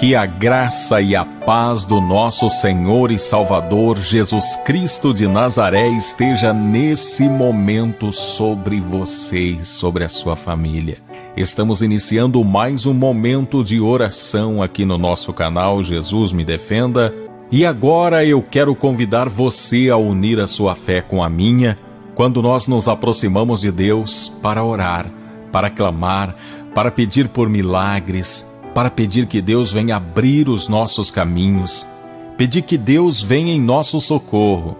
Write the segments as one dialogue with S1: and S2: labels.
S1: Que a graça e a paz do nosso Senhor e Salvador Jesus Cristo de Nazaré esteja nesse momento sobre você e sobre a sua família. Estamos iniciando mais um momento de oração aqui no nosso canal Jesus Me Defenda. E agora eu quero convidar você a unir a sua fé com a minha quando nós nos aproximamos de Deus para orar, para clamar, para pedir por milagres para pedir que Deus venha abrir os nossos caminhos, pedir que Deus venha em nosso socorro.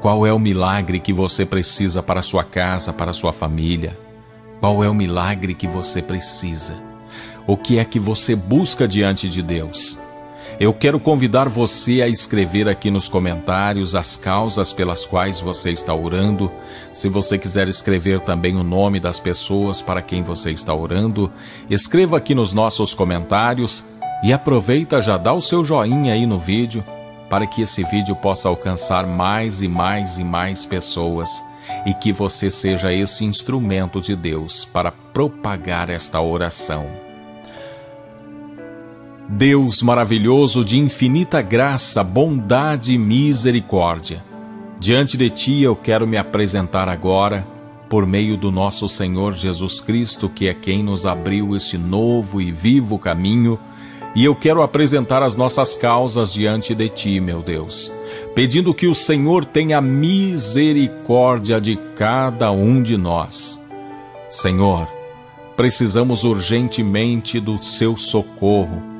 S1: Qual é o milagre que você precisa para sua casa, para sua família? Qual é o milagre que você precisa? O que é que você busca diante de Deus? Eu quero convidar você a escrever aqui nos comentários as causas pelas quais você está orando. Se você quiser escrever também o nome das pessoas para quem você está orando, escreva aqui nos nossos comentários e aproveita já dá o seu joinha aí no vídeo para que esse vídeo possa alcançar mais e mais e mais pessoas e que você seja esse instrumento de Deus para propagar esta oração. Deus maravilhoso de infinita graça, bondade e misericórdia, diante de Ti eu quero me apresentar agora, por meio do nosso Senhor Jesus Cristo, que é quem nos abriu este novo e vivo caminho, e eu quero apresentar as nossas causas diante de Ti, meu Deus, pedindo que o Senhor tenha misericórdia de cada um de nós. Senhor, precisamos urgentemente do Seu socorro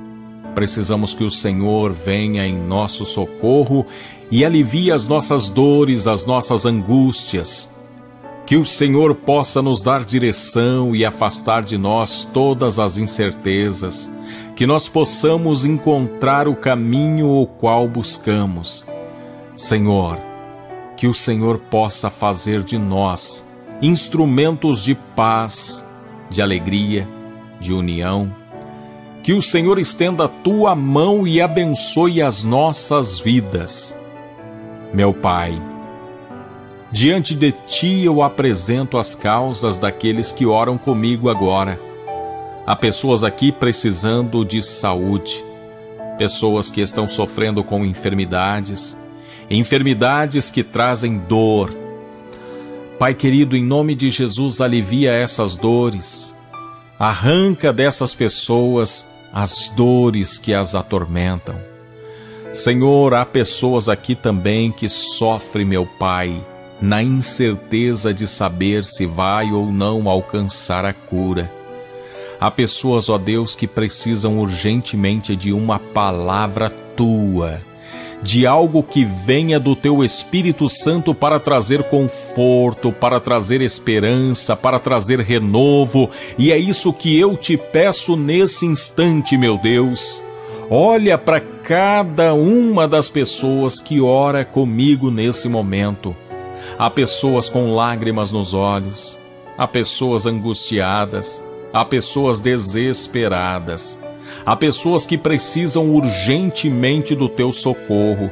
S1: Precisamos que o Senhor venha em nosso socorro e alivie as nossas dores, as nossas angústias. Que o Senhor possa nos dar direção e afastar de nós todas as incertezas, que nós possamos encontrar o caminho o qual buscamos. Senhor, que o Senhor possa fazer de nós instrumentos de paz, de alegria, de união que o Senhor estenda a tua mão e abençoe as nossas vidas. Meu Pai, diante de ti eu apresento as causas daqueles que oram comigo agora. Há pessoas aqui precisando de saúde, pessoas que estão sofrendo com enfermidades, enfermidades que trazem dor. Pai querido, em nome de Jesus, alivia essas dores, arranca dessas pessoas as dores que as atormentam. Senhor, há pessoas aqui também que sofrem, meu Pai, na incerteza de saber se vai ou não alcançar a cura. Há pessoas, ó Deus, que precisam urgentemente de uma palavra tua de algo que venha do teu Espírito Santo para trazer conforto, para trazer esperança, para trazer renovo, e é isso que eu te peço nesse instante, meu Deus. Olha para cada uma das pessoas que ora comigo nesse momento. Há pessoas com lágrimas nos olhos, há pessoas angustiadas, há pessoas desesperadas. Há pessoas que precisam urgentemente do teu socorro.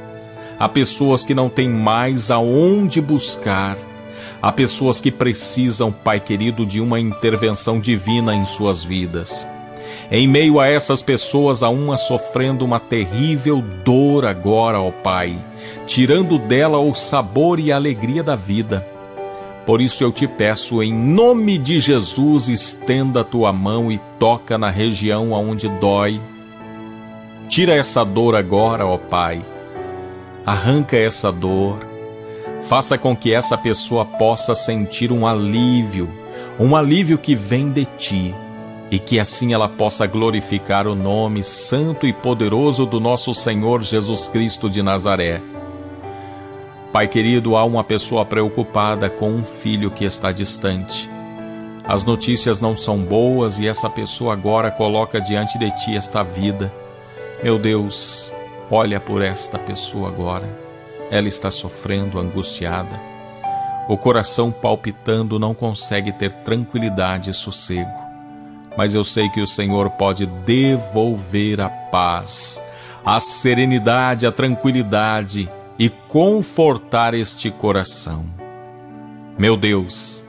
S1: Há pessoas que não têm mais aonde buscar. Há pessoas que precisam, Pai querido, de uma intervenção divina em suas vidas. Em meio a essas pessoas, há uma sofrendo uma terrível dor agora, ó Pai, tirando dela o sabor e a alegria da vida. Por isso eu te peço, em nome de Jesus, estenda a tua mão e toca na região aonde dói. Tira essa dor agora, ó Pai. Arranca essa dor. Faça com que essa pessoa possa sentir um alívio, um alívio que vem de ti, e que assim ela possa glorificar o nome santo e poderoso do nosso Senhor Jesus Cristo de Nazaré Pai querido, há uma pessoa preocupada com um filho que está distante. As notícias não são boas e essa pessoa agora coloca diante de ti esta vida. Meu Deus, olha por esta pessoa agora. Ela está sofrendo, angustiada. O coração palpitando não consegue ter tranquilidade e sossego. Mas eu sei que o Senhor pode devolver a paz, a serenidade, a tranquilidade e confortar este coração. Meu Deus,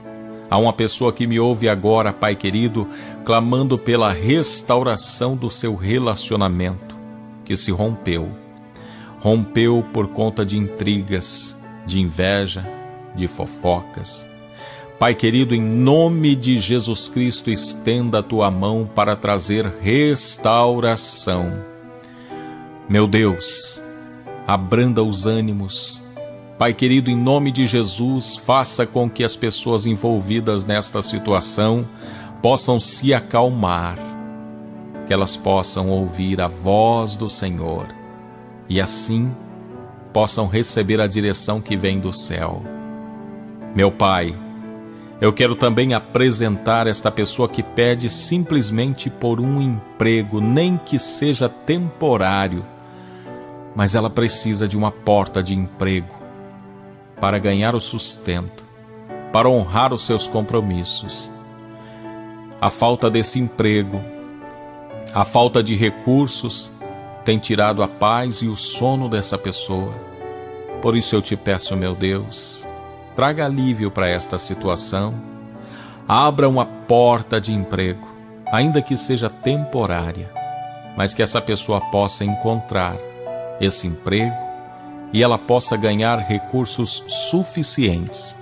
S1: Há uma pessoa que me ouve agora, Pai querido, clamando pela restauração do seu relacionamento, que se rompeu. Rompeu por conta de intrigas, de inveja, de fofocas. Pai querido, em nome de Jesus Cristo, estenda a tua mão para trazer restauração. Meu Deus, abranda os ânimos, Pai querido, em nome de Jesus, faça com que as pessoas envolvidas nesta situação possam se acalmar, que elas possam ouvir a voz do Senhor e assim possam receber a direção que vem do céu. Meu Pai, eu quero também apresentar esta pessoa que pede simplesmente por um emprego, nem que seja temporário, mas ela precisa de uma porta de emprego para ganhar o sustento, para honrar os seus compromissos. A falta desse emprego, a falta de recursos tem tirado a paz e o sono dessa pessoa. Por isso eu te peço, meu Deus, traga alívio para esta situação. Abra uma porta de emprego, ainda que seja temporária, mas que essa pessoa possa encontrar esse emprego e ela possa ganhar recursos suficientes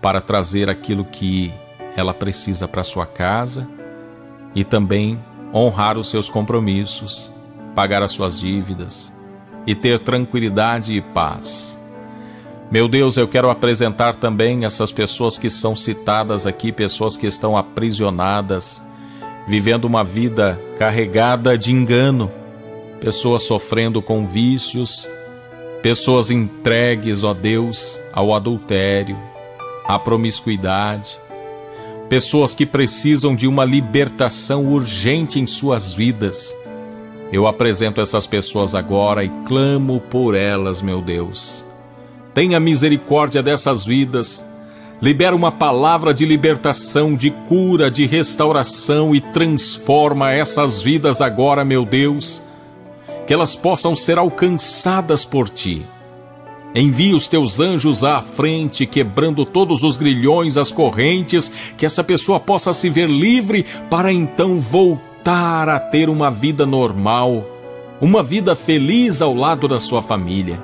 S1: para trazer aquilo que ela precisa para sua casa e também honrar os seus compromissos, pagar as suas dívidas e ter tranquilidade e paz. Meu Deus, eu quero apresentar também essas pessoas que são citadas aqui, pessoas que estão aprisionadas, vivendo uma vida carregada de engano, pessoas sofrendo com vícios, pessoas entregues, ó Deus, ao adultério, à promiscuidade, pessoas que precisam de uma libertação urgente em suas vidas. Eu apresento essas pessoas agora e clamo por elas, meu Deus. Tenha misericórdia dessas vidas. Libera uma palavra de libertação, de cura, de restauração e transforma essas vidas agora, meu Deus que elas possam ser alcançadas por ti. Envia os teus anjos à frente, quebrando todos os grilhões, as correntes, que essa pessoa possa se ver livre para então voltar a ter uma vida normal, uma vida feliz ao lado da sua família.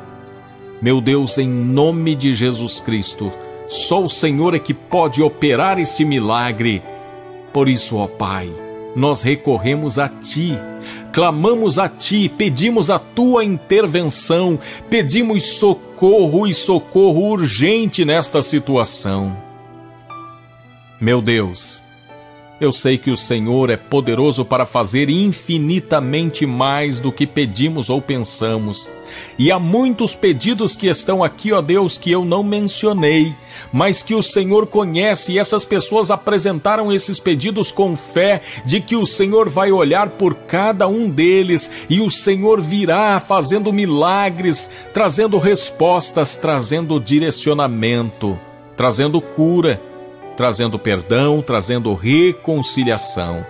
S1: Meu Deus, em nome de Jesus Cristo, só o Senhor é que pode operar esse milagre. Por isso, ó Pai, nós recorremos a Ti, clamamos a Ti, pedimos a Tua intervenção, pedimos socorro e socorro urgente nesta situação. Meu Deus, eu sei que o Senhor é poderoso para fazer infinitamente mais do que pedimos ou pensamos. E há muitos pedidos que estão aqui, ó Deus, que eu não mencionei, mas que o Senhor conhece e essas pessoas apresentaram esses pedidos com fé de que o Senhor vai olhar por cada um deles e o Senhor virá fazendo milagres, trazendo respostas, trazendo direcionamento, trazendo cura trazendo perdão, trazendo reconciliação.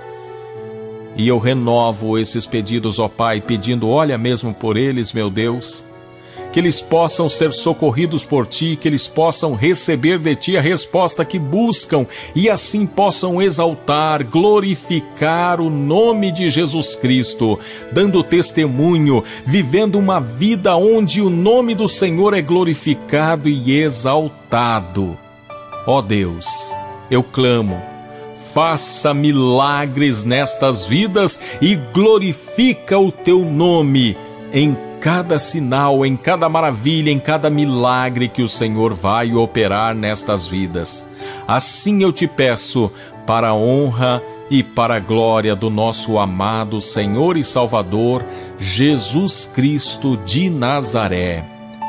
S1: E eu renovo esses pedidos, ó Pai, pedindo, olha mesmo por eles, meu Deus, que eles possam ser socorridos por Ti, que eles possam receber de Ti a resposta que buscam e assim possam exaltar, glorificar o nome de Jesus Cristo, dando testemunho, vivendo uma vida onde o nome do Senhor é glorificado e exaltado. Ó Deus, eu clamo, faça milagres nestas vidas e glorifica o teu nome em cada sinal, em cada maravilha, em cada milagre que o Senhor vai operar nestas vidas. Assim eu te peço, para a honra e para a glória do nosso amado Senhor e Salvador, Jesus Cristo de Nazaré.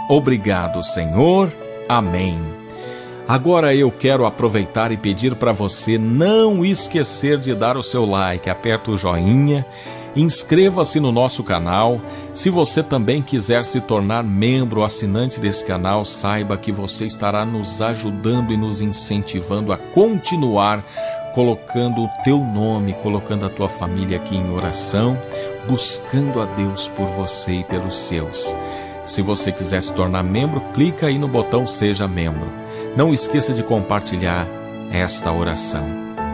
S1: Obrigado, Senhor. Amém. Agora eu quero aproveitar e pedir para você não esquecer de dar o seu like, aperta o joinha, inscreva-se no nosso canal. Se você também quiser se tornar membro ou assinante desse canal, saiba que você estará nos ajudando e nos incentivando a continuar colocando o teu nome, colocando a tua família aqui em oração, buscando a Deus por você e pelos seus. Se você quiser se tornar membro, clica aí no botão Seja Membro. Não esqueça de compartilhar, esta oração.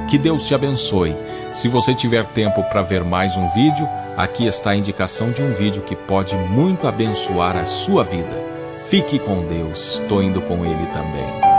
S1: Que Deus te abençoe. Se você tiver tempo para ver mais um vídeo, aqui está a indicação de um vídeo que pode muito abençoar a sua vida. Fique com Deus, estou indo com Ele também.